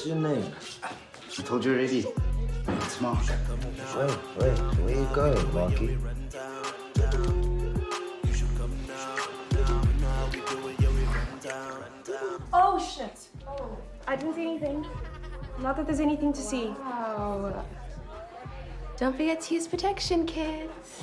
What's your name? I told you already. It's Mark. Wait, wait, where you going, Marky? Oh, shit. Oh. I didn't see anything. Not that there's anything to see. Oh. Don't forget to use protection, kids.